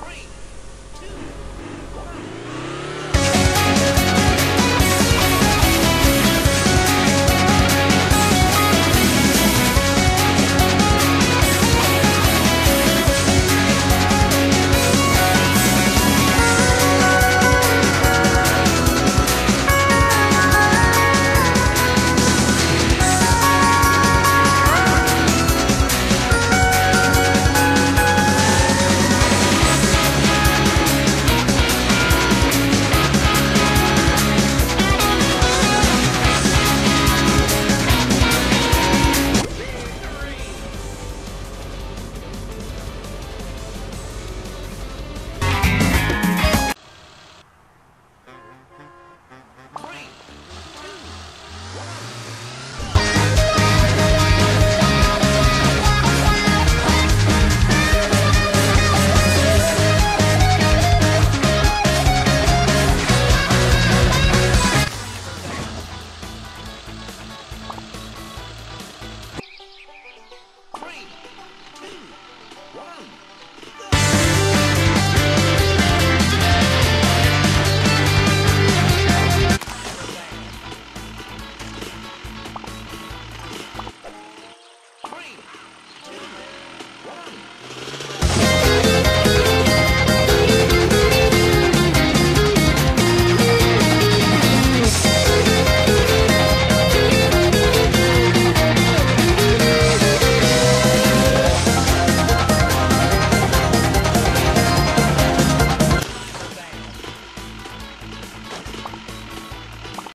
Three, two, one.